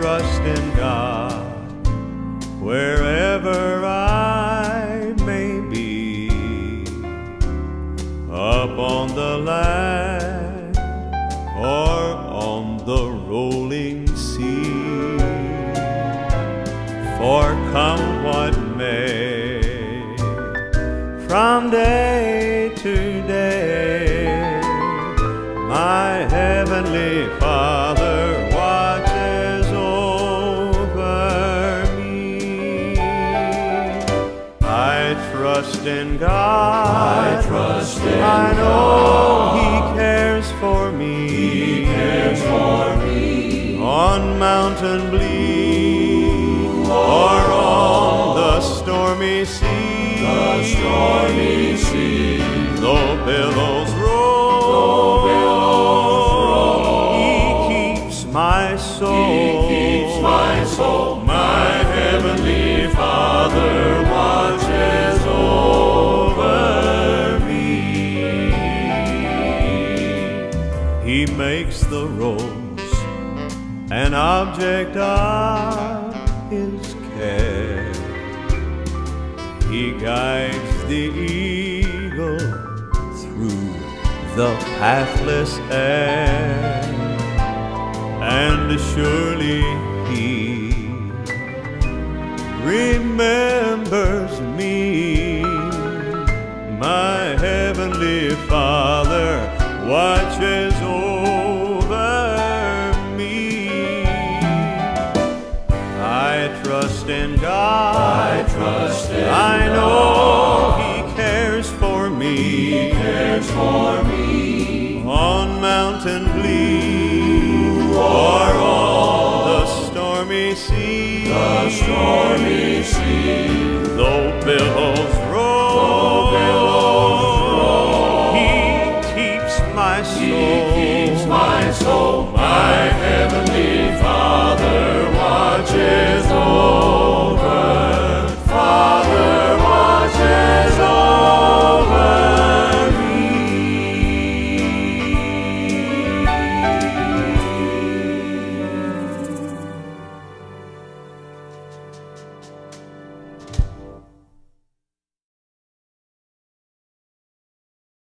trust in God wherever I may be. Up on the land or on the rolling sea. For come what may, from day to day, my heavenly Father trust in God. I trust in I know He cares for me. He cares for me. On mountain bleak or on the stormy sea. The stormy sea. Though billows roll, Though billows roll. He keeps my soul. He keeps my soul. My heavenly Father He makes the rose an object of his care. He guides the eagle through the pathless air, and surely he remembers me. My heavenly Father trust in God. I trust in I know He cares for me. He cares for me. On mountain bleak or on the stormy sea. The stormy sea. Though billows